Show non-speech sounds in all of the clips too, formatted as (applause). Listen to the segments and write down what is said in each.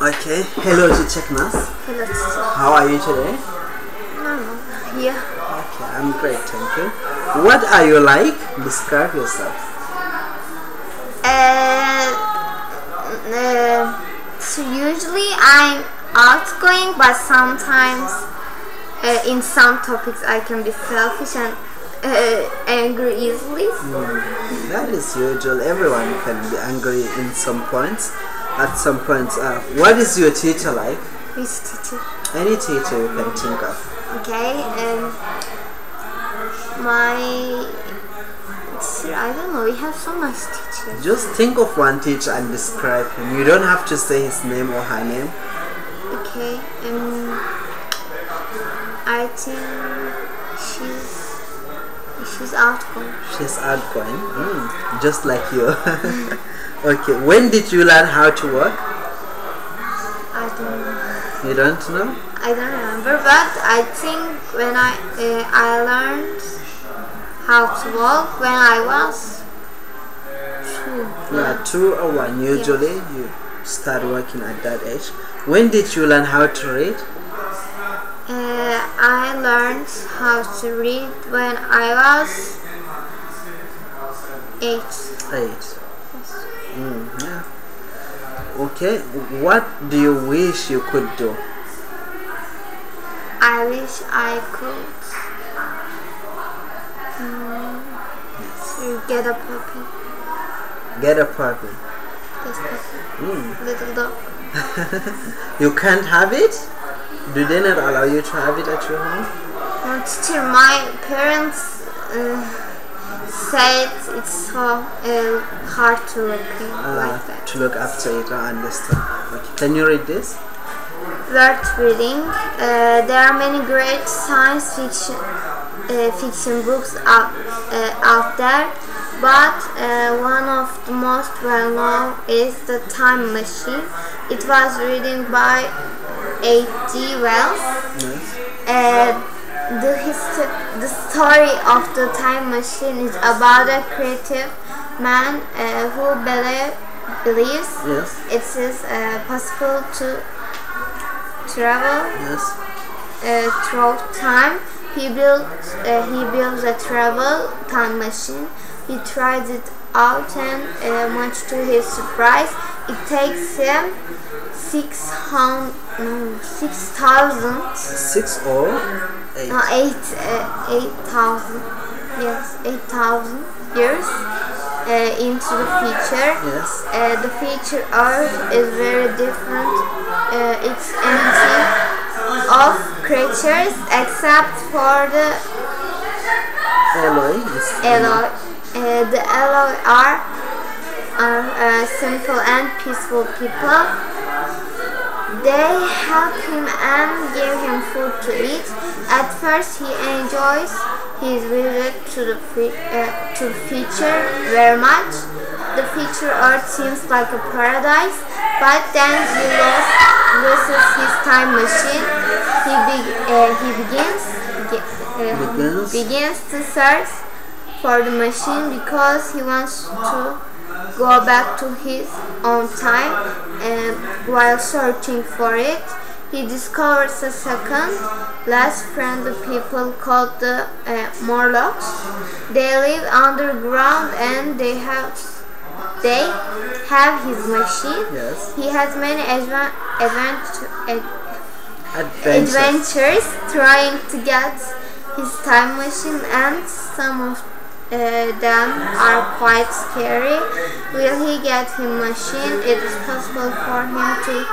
Okay, hello Çiçek Naz. Hello. How are you today? Normal. Here. Okay, I'm great, thank you. What are you like? Describe yourself. Uh, uh, so usually I'm outgoing, but sometimes uh, in some topics I can be selfish and uh, angry easily. That is usual. Everyone can be angry in some points. At some points, uh, what is your teacher like? Which teacher? Any teacher you can think of. Okay. Um, my I don't know. We have so much teachers. Just think of one teacher and describe him. You don't have to say his name or her name. Okay. Um, I think she's she's outgoing. She's outgoing, mm, just like you. (laughs) okay, when did you learn how to work? I don't know. You don't know? I don't remember, but I think when I uh, I learned how to walk when I was two. Yeah, two or one. Usually, you start working at that age. When did you learn how to read? Uh, I learned how to read when I was eight. Eight. Mm, yeah. Okay, what do you wish you could do? I wish I could mm, get a puppy. Get a puppy. Yes, puppy. Mm. Little dog. (laughs) You can't have it? Do they not allow you to have it at your home? No, teacher, my parents uh, said it's so uh, hard to look Uh, like that. to look after it, I understand. Okay. Can you read this? Worth reading. Uh, there are many great science fiction uh, fiction books out, uh, out there, but uh, one of the most well known is The Time Machine. It was written by H.G. Wells. Yes. The, story of the time machine is about a creative man uh, who believe, believes Yes. it is uh, possible to travel Yes. uh, through time. He builds uh, he builds a travel time machine. He tries it out and uh, much to his surprise, it takes him six hundred no, six thousand Six or eight? no, eight uh, eight thousand yes eight thousand years uh, into the future. Yes. Uh, the future Earth is very different. Uh, it's empty of creatures except for the is Eloi. Uh, the Eloi are are uh, simple and peaceful people. They help him and give him food to eat. At first, he enjoys his visit to the uh, to the future very much. The future Earth seems like a paradise, but then he lost, loses his time machine. He be- uh, he begins ge- uh, Begins? begins to search for the machine because he wants to go back to his own time and while searching for it he discovers a second less friendly people called the uh, Morlocks. They live underground and they have they have his machine. Yes. He has many adva- advent- Adventures. adventures trying to get his time machine and some of uh, them are quite scary. Will he get his machine? It is possible for him to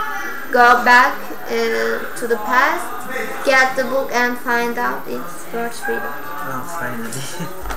go back uh, to the past, get the book and find out it's worth reading. Oh, finally. (laughs)